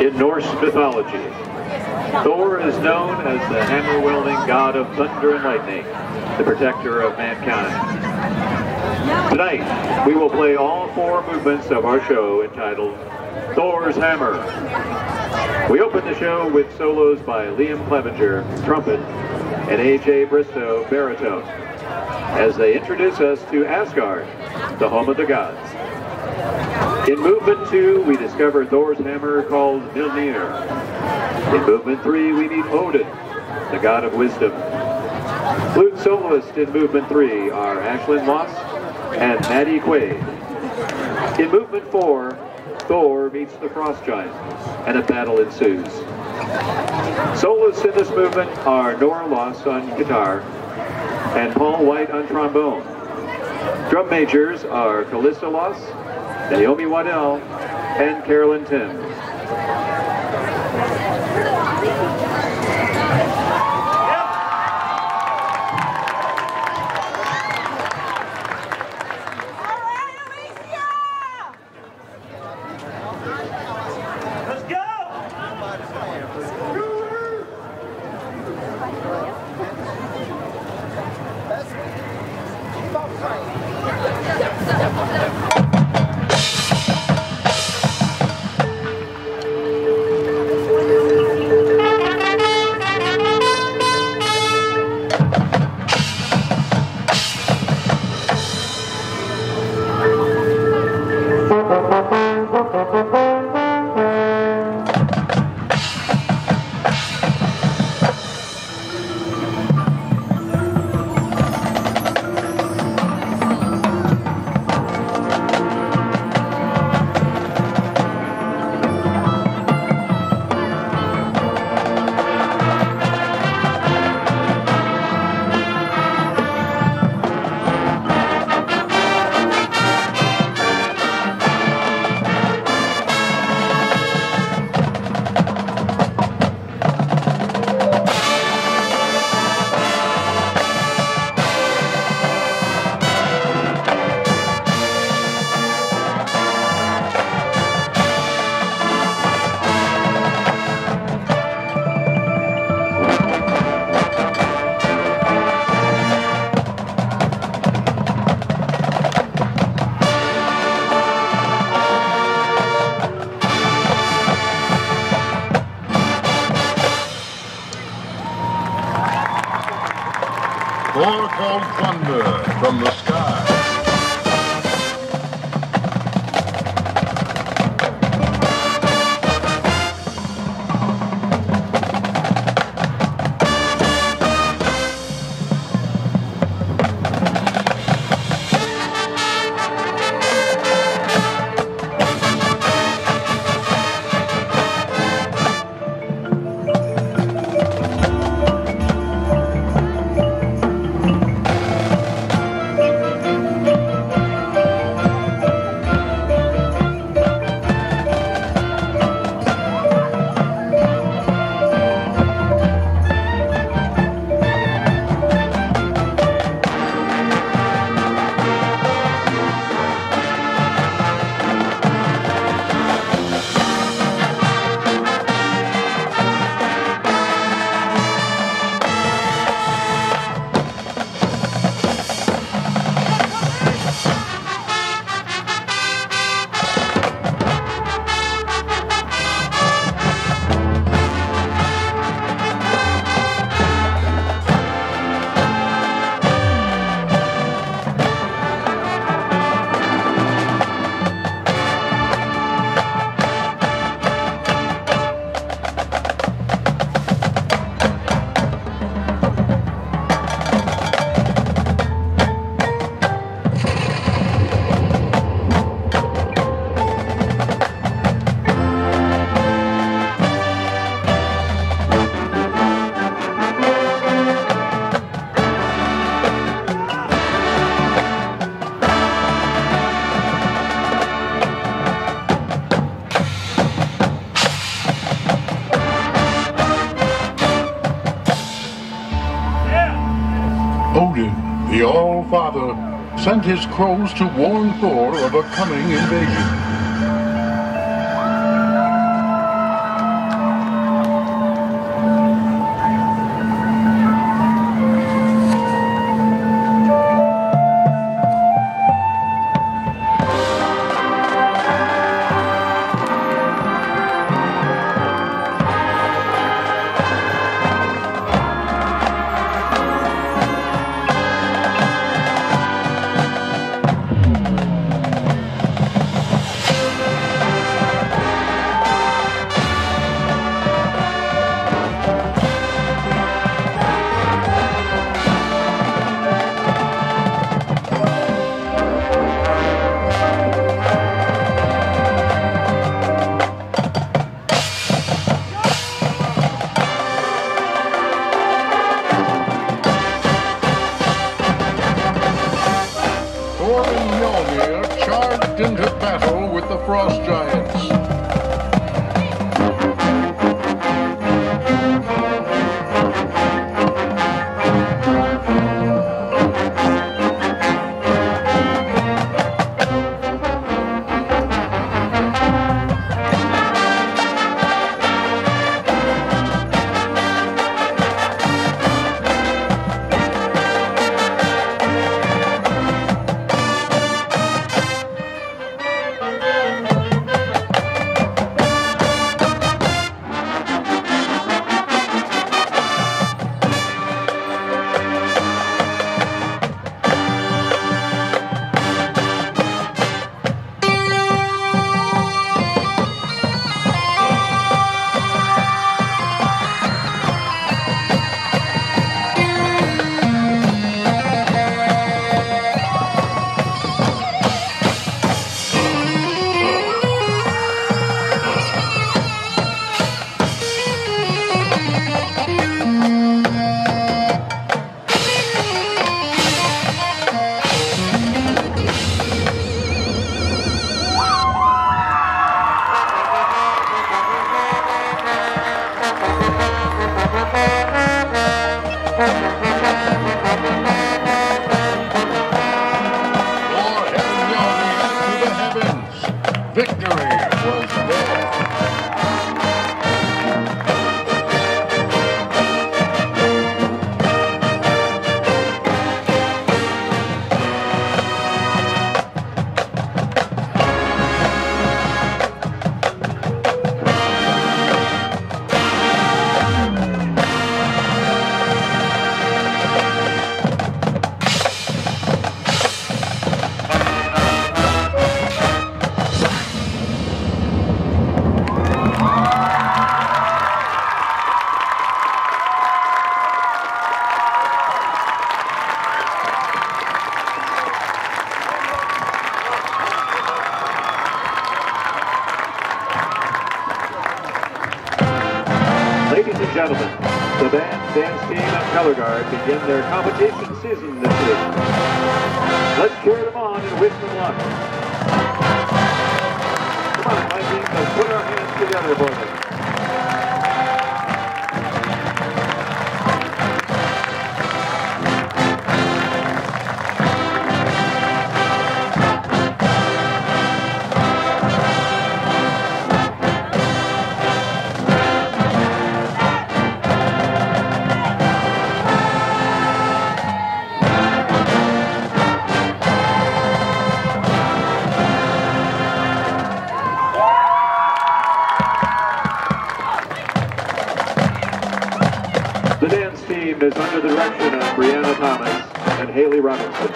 In Norse mythology, Thor is known as the hammer-wielding god of thunder and lightning, the protector of mankind. Tonight, we will play all four movements of our show entitled Thor's Hammer. We open the show with solos by Liam Clevenger, trumpet, and A.J. Bristow, baritone, as they introduce us to Asgard, the home of the gods. In movement two, we discover Thor's hammer called Mjolnir. In movement three, we meet Odin, the god of wisdom. Flute soloists in movement three are Ashlyn Loss and Maddy Quade. In movement four, Thor meets the Frost Giant, and a battle ensues. Soloists in this movement are Nora Loss on keytar and Paul White on trombone. Drum majors are Calista Loss, Naomi Waddell, and Caroline Tims. Sky. The All-Father, sent his crows to warn Thor of a coming invasion. Frost Giants. Team, and color guard begin their competition season this week. Let's cheer them on and wish them luck. Come on, my team, let's put our hands together for them. Team is under the direction of Brianna Thomas and Haley Robinson.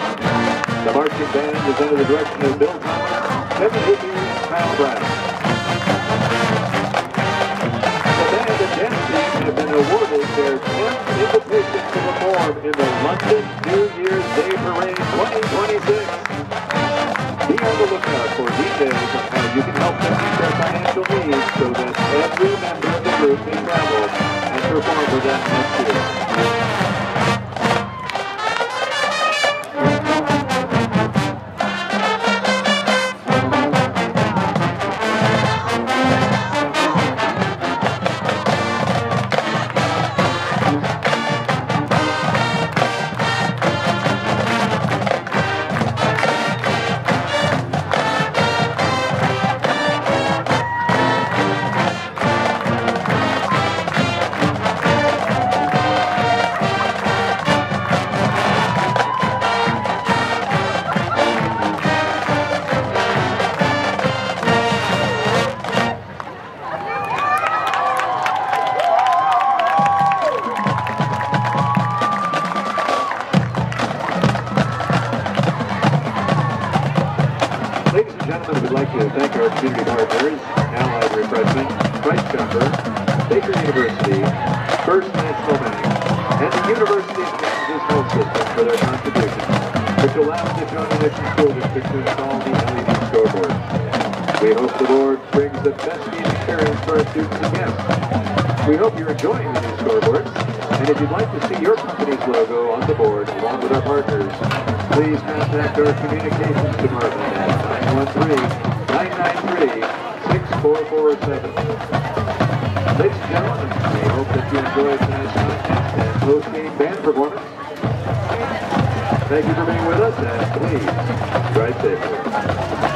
The marching band is under the direction of Bill Thomas, Kevin Hickey, and Kyle Brown. The band and dance team have been awarded their 10th invitation to perform in the London New Year's Day Parade 2026. Be on the lookout for details on how you can help them meet their financial needs so that every member of the group can travel and perform with them Refreshment, Jumper, Baker University, First National Bank, and the University of Kansas Health System for their contributions, which allows the Shawnee Mission School District to install the LED scoreboard. We hope the board brings the best experience for our students and guests. We hope you're enjoying the new scoreboards, and if you'd like to see your company's logo on the board along with our partners, please contact our communications department at 913 Ladies and gentlemen, we hope that you enjoyed tonight's content and post-game band performance. Thank you for being with us, and please drive safely.